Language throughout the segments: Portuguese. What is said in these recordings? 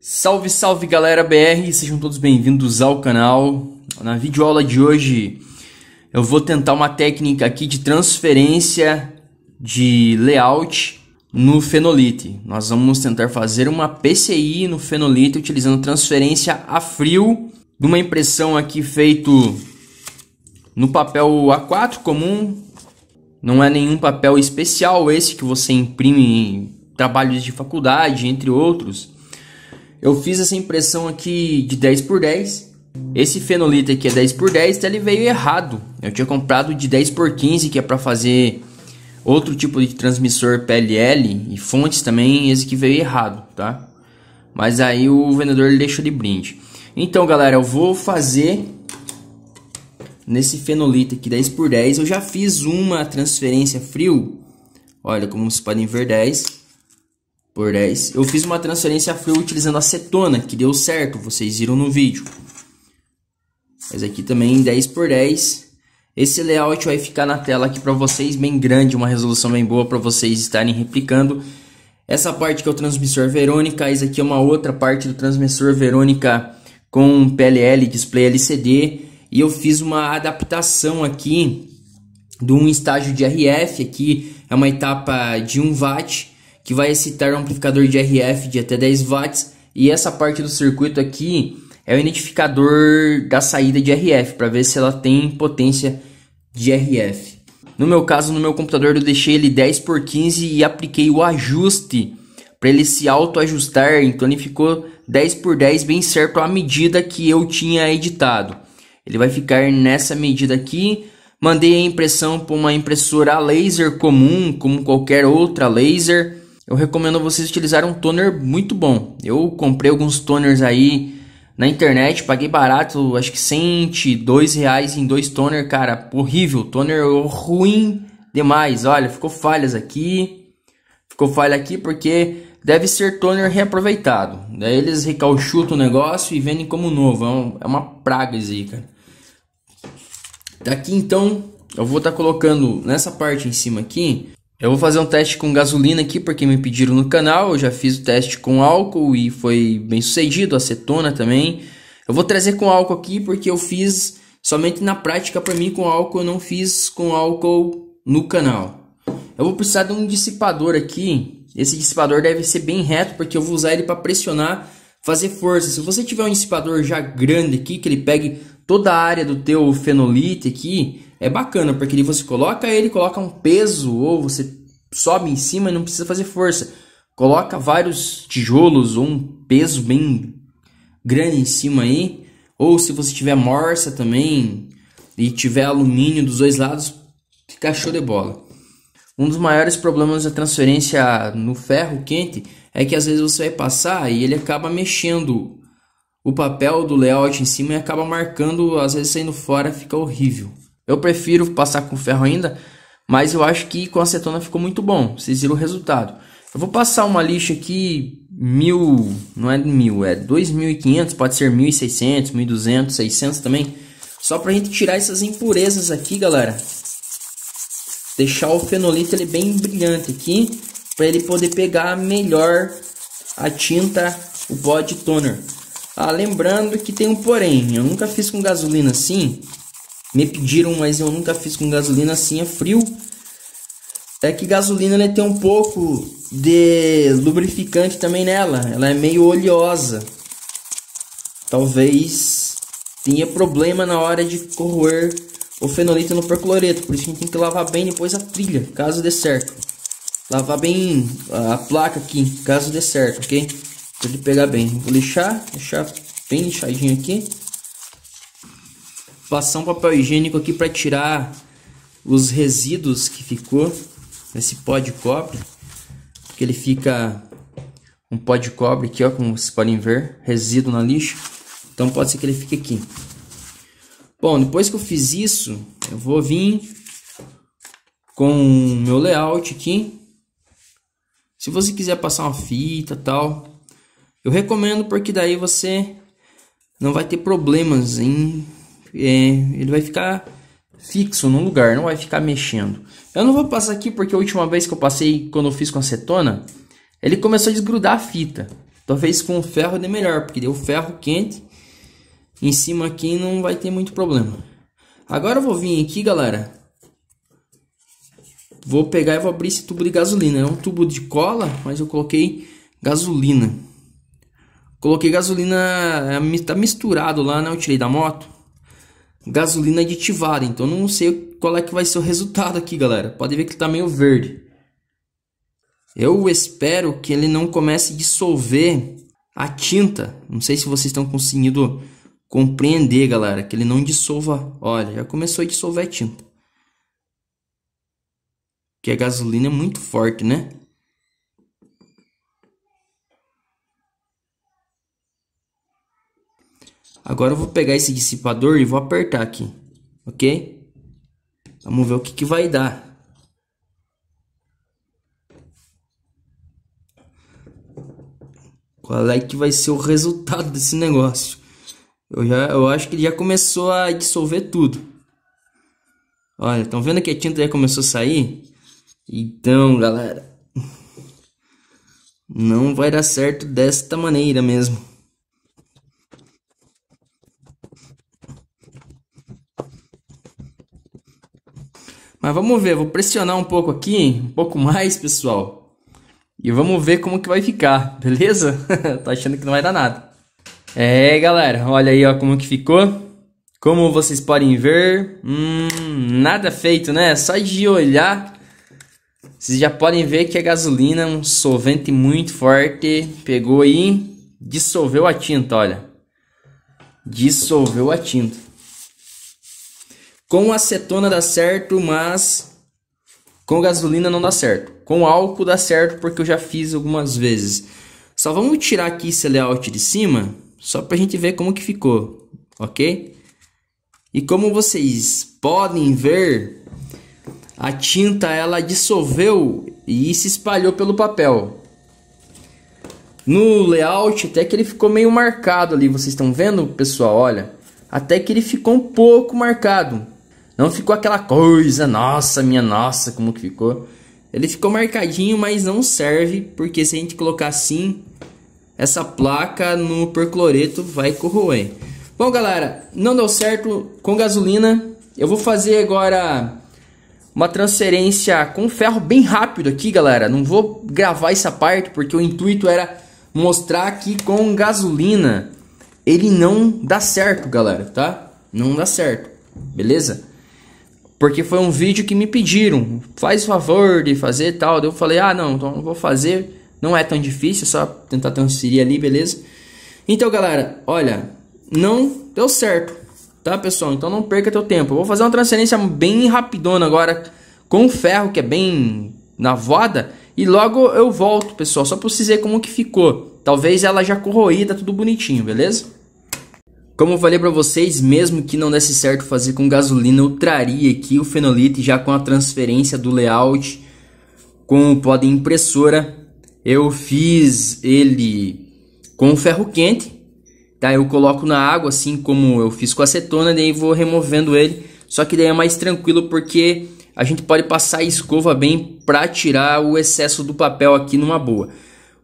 Salve, salve galera BR, sejam todos bem-vindos ao canal. Na videoaula de hoje eu vou tentar uma técnica aqui de transferência de layout no Fenolite. Nós vamos tentar fazer uma PCI no Fenolite utilizando transferência a frio de uma impressão aqui feito no papel A4 comum. Não é nenhum papel especial esse que você imprime em trabalhos de faculdade, entre outros. Eu fiz essa impressão aqui de 10 por 10. Esse fenolito aqui é 10 por 10, então ele veio errado. Eu tinha comprado de 10 por 15, que é para fazer outro tipo de transmissor PLL e fontes também, esse que veio errado, tá? Mas aí o vendedor deixou de brinde. Então, galera, eu vou fazer nesse fenolito aqui 10 por 10. Eu já fiz uma transferência frio. Olha como vocês podem ver 10 por 10. Eu fiz uma transferência frio utilizando acetona, que deu certo, vocês viram no vídeo. Mas aqui também 10 por 10. Esse layout vai ficar na tela aqui para vocês, bem grande, uma resolução bem boa para vocês estarem replicando. Essa parte que é o transmissor Verônica, essa aqui é uma outra parte do transmissor Verônica com PLL, display LCD. E eu fiz uma adaptação aqui de um estágio de RF, aqui é uma etapa de 1 watt que vai excitar um amplificador de RF de até 10 watts e essa parte do circuito aqui é o identificador da saída de RF para ver se ela tem potência de RF. No meu caso, no meu computador eu deixei ele 10 por 15 e apliquei o ajuste para ele se autoajustar, então ele ficou 10 por 10 bem certo à medida que eu tinha editado. Ele vai ficar nessa medida aqui. Mandei a impressão para uma impressora laser comum, como qualquer outra laser eu recomendo vocês utilizarem um toner muito bom. Eu comprei alguns toners aí na internet, paguei barato, acho que 102 reais em dois toner, cara, horrível, toner ruim demais. Olha, ficou falhas aqui, ficou falha aqui porque deve ser toner reaproveitado. Daí eles recalchutam o negócio e vendem como novo. É, é uma praga isso aí, cara. Daqui então, eu vou estar tá colocando nessa parte em cima aqui eu vou fazer um teste com gasolina aqui porque me pediram no canal. Eu já fiz o teste com álcool e foi bem sucedido, acetona também. Eu vou trazer com álcool aqui porque eu fiz somente na prática para mim com álcool, eu não fiz com álcool no canal. Eu vou precisar de um dissipador aqui. Esse dissipador deve ser bem reto porque eu vou usar ele para pressionar, fazer força. Se você tiver um dissipador já grande aqui que ele pegue toda a área do teu fenolite aqui, é bacana, porque você coloca ele, coloca um peso, ou você sobe em cima e não precisa fazer força. Coloca vários tijolos ou um peso bem grande em cima aí. Ou se você tiver morsa também e tiver alumínio dos dois lados, fica show de bola. Um dos maiores problemas da transferência no ferro quente é que às vezes você vai passar e ele acaba mexendo o papel do layout em cima e acaba marcando, às vezes saindo fora fica horrível. Eu prefiro passar com ferro ainda, mas eu acho que com acetona ficou muito bom. Vocês viram o resultado. Eu vou passar uma lixa aqui mil, não é mil, é 2.500, pode ser 1.600, 1.200, 600 também. Só pra gente tirar essas impurezas aqui, galera. Deixar o fenolito ele bem brilhante aqui, para ele poder pegar melhor a tinta, o body toner. Ah, lembrando que tem um porém, eu nunca fiz com gasolina assim, me pediram, mas eu nunca fiz com gasolina assim, é frio. É que gasolina né, tem um pouco de lubrificante também nela. Ela é meio oleosa. Talvez tenha problema na hora de corroer o fenolito no percloreto. Por isso a gente tem que lavar bem depois a trilha, caso dê certo. Lavar bem a placa aqui, caso dê certo, ok? Pra ele pegar bem. Vou lixar, deixar bem lixadinho aqui passar um papel higiênico aqui para tirar os resíduos que ficou nesse pó de cobre. Que ele fica um pó de cobre aqui, ó, como vocês podem ver, resíduo na lixo. Então pode ser que ele fique aqui. Bom, depois que eu fiz isso, eu vou vir com o meu layout aqui. Se você quiser passar uma fita tal, eu recomendo porque daí você não vai ter problemas em é, ele vai ficar fixo no lugar, não vai ficar mexendo. Eu não vou passar aqui porque a última vez que eu passei, quando eu fiz com acetona, ele começou a desgrudar a fita. Talvez com ferro dê melhor, porque deu ferro quente. Em cima aqui não vai ter muito problema. Agora eu vou vir aqui, galera. Vou pegar e vou abrir esse tubo de gasolina. É um tubo de cola, mas eu coloquei gasolina. Coloquei gasolina, é, tá misturado lá, né? Eu tirei da moto. Gasolina aditivada, então não sei qual é que vai ser o resultado aqui, galera. Pode ver que tá meio verde. Eu espero que ele não comece a dissolver a tinta. Não sei se vocês estão conseguindo compreender, galera, que ele não dissolva. Olha, já começou a dissolver a tinta. Que a gasolina é muito forte, né? Agora eu vou pegar esse dissipador e vou apertar aqui, ok? Vamos ver o que, que vai dar. Qual é que vai ser o resultado desse negócio? Eu, já, eu acho que ele já começou a dissolver tudo. Olha, estão vendo que a tinta já começou a sair? Então, galera, não vai dar certo desta maneira mesmo. Mas vamos ver, vou pressionar um pouco aqui, um pouco mais, pessoal. E vamos ver como que vai ficar, beleza? Tô achando que não vai dar nada. É, galera, olha aí ó, como que ficou. Como vocês podem ver, hum, nada feito, né? Só de olhar, vocês já podem ver que a gasolina, um solvente muito forte, pegou aí, dissolveu a tinta, olha. Dissolveu a tinta. Com acetona dá certo, mas com gasolina não dá certo. Com álcool dá certo porque eu já fiz algumas vezes. Só vamos tirar aqui esse layout de cima, só para a gente ver como que ficou, ok? E como vocês podem ver, a tinta ela dissolveu e se espalhou pelo papel. No layout até que ele ficou meio marcado ali, vocês estão vendo pessoal, olha. Até que ele ficou um pouco marcado. Não ficou aquela coisa, nossa, minha nossa, como que ficou. Ele ficou marcadinho, mas não serve, porque se a gente colocar assim, essa placa no percloreto vai corroer. Bom, galera, não deu certo com gasolina. Eu vou fazer agora uma transferência com ferro bem rápido aqui, galera. Não vou gravar essa parte, porque o intuito era mostrar que com gasolina ele não dá certo, galera, tá? Não dá certo, beleza? Porque foi um vídeo que me pediram, faz favor de fazer tal. Eu falei, ah, não, então vou fazer. Não é tão difícil, é só tentar transferir ali, beleza? Então, galera, olha, não deu certo, tá, pessoal? Então não perca teu tempo. Eu vou fazer uma transferência bem rapidona agora, com ferro, que é bem na voada. E logo eu volto, pessoal, só pra vocês verem como que ficou. Talvez ela já corroída, tudo bonitinho, beleza? Como eu falei para vocês, mesmo que não desse certo fazer com gasolina, eu traria aqui o fenolite já com a transferência do layout com o pó de impressora. Eu fiz ele com ferro quente, tá? Eu coloco na água assim como eu fiz com acetona, daí vou removendo ele. Só que daí é mais tranquilo porque a gente pode passar a escova bem para tirar o excesso do papel aqui numa boa.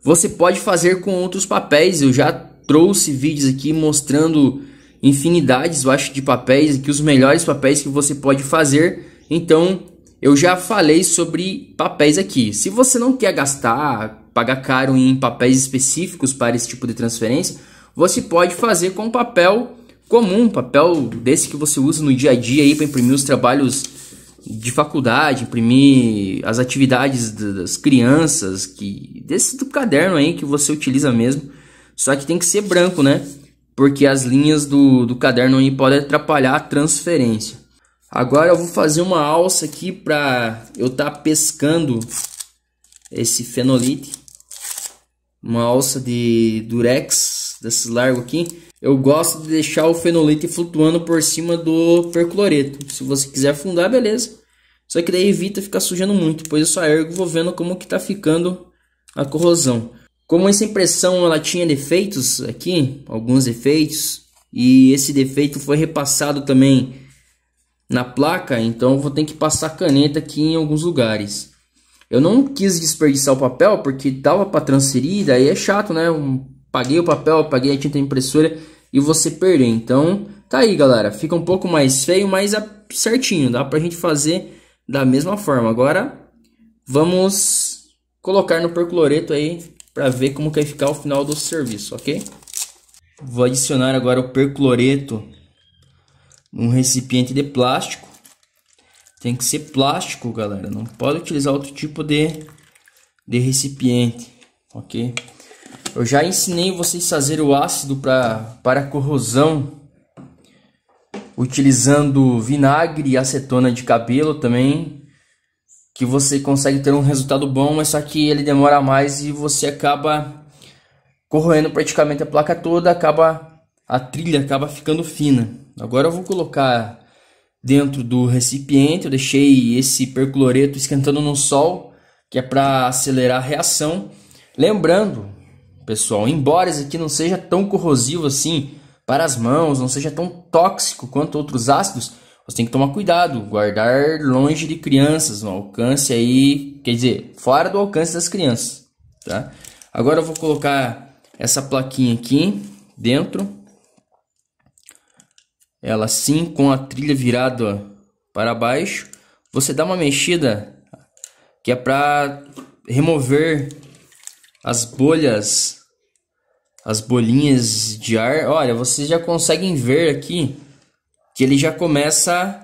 Você pode fazer com outros papéis, eu já trouxe vídeos aqui mostrando infinidades, eu acho, de papéis, aqui os melhores papéis que você pode fazer. Então, eu já falei sobre papéis aqui. Se você não quer gastar, pagar caro em papéis específicos para esse tipo de transferência, você pode fazer com papel comum, papel desse que você usa no dia a dia aí para imprimir os trabalhos de faculdade, imprimir as atividades das crianças, que desse do caderno aí que você utiliza mesmo. Só que tem que ser branco, né? Porque as linhas do, do caderno aí podem atrapalhar a transferência. Agora eu vou fazer uma alça aqui para eu estar tá pescando esse fenolite. Uma alça de durex, desses largo aqui. Eu gosto de deixar o fenolite flutuando por cima do percloreto. Se você quiser afundar, beleza. Só que daí evita ficar sujando muito. Depois eu só ergo vou vendo como que tá ficando a corrosão. Como essa impressão ela tinha defeitos aqui, alguns defeitos, e esse defeito foi repassado também na placa, então vou ter que passar caneta aqui em alguns lugares. Eu não quis desperdiçar o papel porque dava para transferir, daí é chato, né? Um paguei o papel, paguei a tinta impressora e você perder. Então, tá aí, galera. Fica um pouco mais feio, mas é certinho. Dá pra gente fazer da mesma forma. Agora, vamos colocar no percloreto aí para ver como vai ficar o final do serviço, ok? Vou adicionar agora o percloreto num recipiente de plástico. Tem que ser plástico, galera. Não pode utilizar outro tipo de, de recipiente, ok? Eu já ensinei vocês a fazer o ácido pra, para corrosão utilizando vinagre e acetona de cabelo também que você consegue ter um resultado bom, mas só que ele demora mais e você acaba corroendo praticamente a placa toda, acaba a trilha acaba ficando fina. Agora eu vou colocar dentro do recipiente, eu deixei esse percloreto esquentando no sol, que é para acelerar a reação. Lembrando, pessoal, embora esse aqui não seja tão corrosivo assim para as mãos, não seja tão tóxico quanto outros ácidos, você tem que tomar cuidado, guardar longe de crianças, no alcance aí, quer dizer, fora do alcance das crianças, tá? Agora eu vou colocar essa plaquinha aqui dentro, ela assim com a trilha virada para baixo, você dá uma mexida que é para remover as bolhas, as bolinhas de ar. Olha, vocês já conseguem ver aqui que ele já começa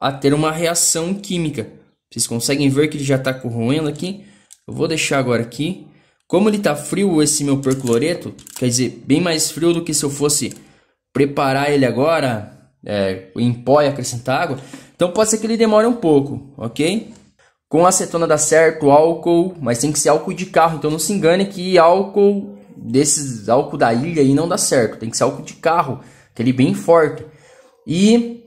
a ter uma reação química. Vocês conseguem ver que ele já está corroendo aqui? Eu vou deixar agora aqui. Como ele está frio esse meu percloreto, quer dizer, bem mais frio do que se eu fosse preparar ele agora, é, em pó e acrescentar água. Então pode ser que ele demore um pouco, ok? Com acetona dá certo, álcool, mas tem que ser álcool de carro. Então não se engane que álcool desses álcool da ilha aí não dá certo. Tem que ser álcool de carro, aquele bem forte. E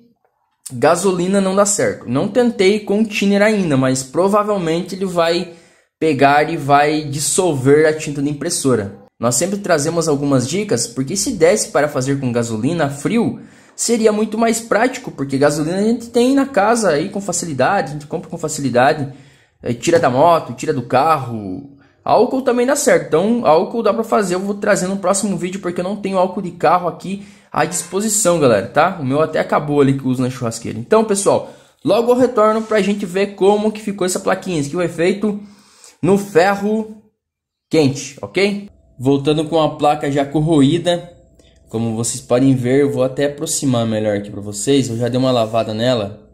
gasolina não dá certo. Não tentei com thinner ainda, mas provavelmente ele vai pegar e vai dissolver a tinta da impressora. Nós sempre trazemos algumas dicas, porque se desse para fazer com gasolina frio, seria muito mais prático, porque gasolina a gente tem na casa aí com facilidade, a gente compra com facilidade, tira da moto, tira do carro. Álcool também dá certo, então álcool dá para fazer, eu vou trazer no próximo vídeo, porque eu não tenho álcool de carro aqui à disposição, galera, tá? O meu até acabou ali que uso na churrasqueira. Então, pessoal, logo eu retorno pra gente ver como que ficou essa plaquinha. Isso aqui foi feito no ferro quente, ok? Voltando com a placa já corroída, como vocês podem ver, eu vou até aproximar melhor aqui para vocês. Eu já dei uma lavada nela.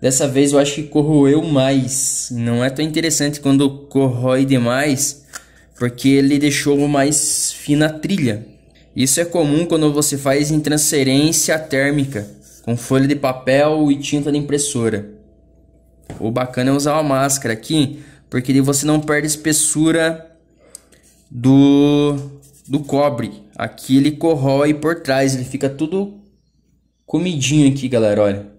Dessa vez eu acho que corroeu mais. Não é tão interessante quando corrói demais, porque ele deixou mais fina a trilha. Isso é comum quando você faz em transferência térmica com folha de papel e tinta de impressora. O bacana é usar uma máscara aqui, porque você não perde a espessura do, do cobre. Aqui ele corrói por trás, ele fica tudo comidinho aqui, galera, olha.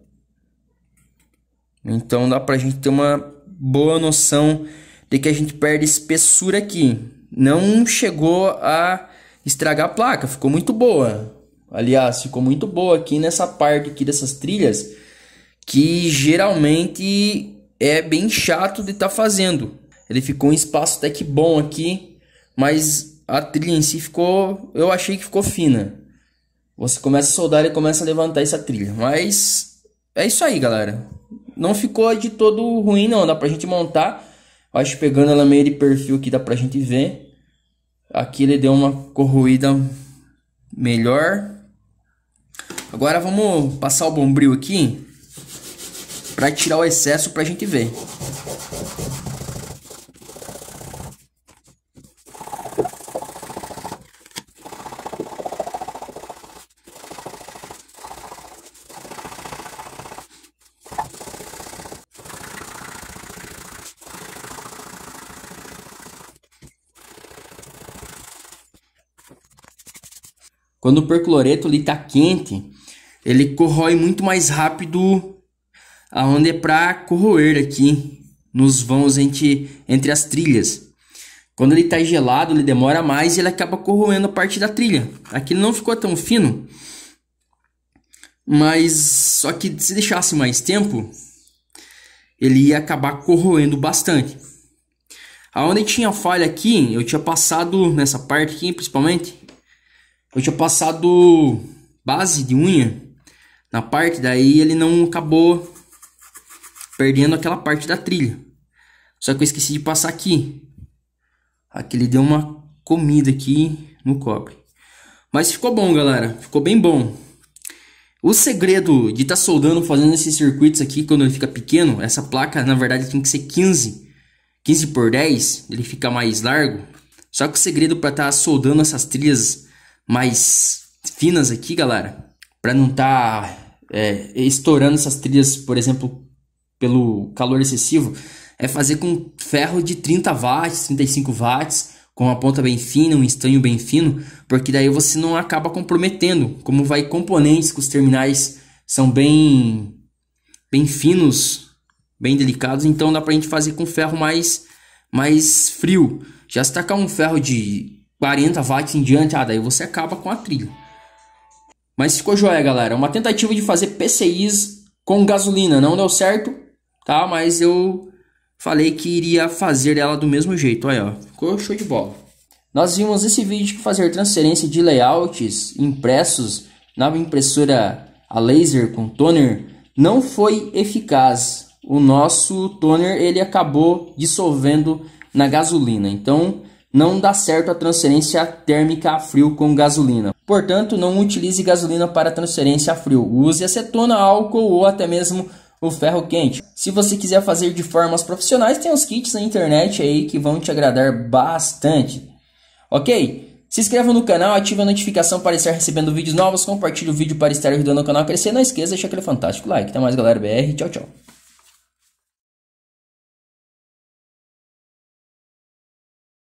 Então dá pra gente ter uma boa noção de que a gente perde espessura aqui. Não chegou a estragar a placa. Ficou muito boa. Aliás, ficou muito boa aqui nessa parte aqui dessas trilhas que geralmente é bem chato de estar tá fazendo. Ele ficou um espaço até que bom aqui, mas a trilha em si ficou, eu achei que ficou fina. Você começa a soldar e começa a levantar essa trilha, mas é isso aí, galera. Não ficou de todo ruim não, dá pra gente montar. Acho que pegando ela meio de perfil aqui dá pra gente ver. Aqui ele deu uma corroída melhor. Agora vamos passar o bombril aqui para tirar o excesso para a gente ver. Quando o percloreto está quente, ele corrói muito mais rápido aonde é para corroer aqui nos vãos entre, entre as trilhas. Quando ele está gelado, ele demora mais e ele acaba corroendo a parte da trilha. Aqui não ficou tão fino, mas só que se deixasse mais tempo, ele ia acabar corroendo bastante. Aonde tinha falha aqui, eu tinha passado nessa parte aqui, principalmente, eu tinha passado base de unha na parte, daí ele não acabou perdendo aquela parte da trilha. Só que eu esqueci de passar aqui. Aqui ele deu uma comida aqui no cobre. Mas ficou bom, galera. Ficou bem bom. O segredo de estar tá soldando, fazendo esses circuitos aqui, quando ele fica pequeno, essa placa, na verdade, tem que ser 15 15 por 10, ele fica mais largo. Só que o segredo para estar tá soldando essas trilhas mais finas aqui, galera, para não estar tá, é, estourando essas trilhas, por exemplo, pelo calor excessivo, é fazer com ferro de 30 watts, 35 watts, com uma ponta bem fina, um estanho bem fino, porque daí você não acaba comprometendo, como vai componentes que os terminais são bem bem finos bem delicados, então dá pra gente fazer com ferro mais, mais frio. Já se tacar um ferro de 40 watts em diante, ah, daí você acaba com a trilha. Mas ficou joia, galera. Uma tentativa de fazer PCIs com gasolina. Não deu certo, tá? Mas eu falei que iria fazer ela do mesmo jeito. Olha, ó. Ficou show de bola. Nós vimos esse vídeo de fazer transferência de layouts impressos na impressora a laser com toner não foi eficaz o nosso toner ele acabou dissolvendo na gasolina. Então não dá certo a transferência térmica a frio com gasolina. Portanto, não utilize gasolina para transferência a frio. Use acetona, álcool ou até mesmo o ferro quente. Se você quiser fazer de formas profissionais, tem os kits na internet aí que vão te agradar bastante. Ok? Se inscreva no canal, ative a notificação para estar recebendo vídeos novos, compartilhe o vídeo para estar ajudando o canal a crescer. Não esqueça de deixar aquele fantástico like. Até mais galera BR, tchau tchau.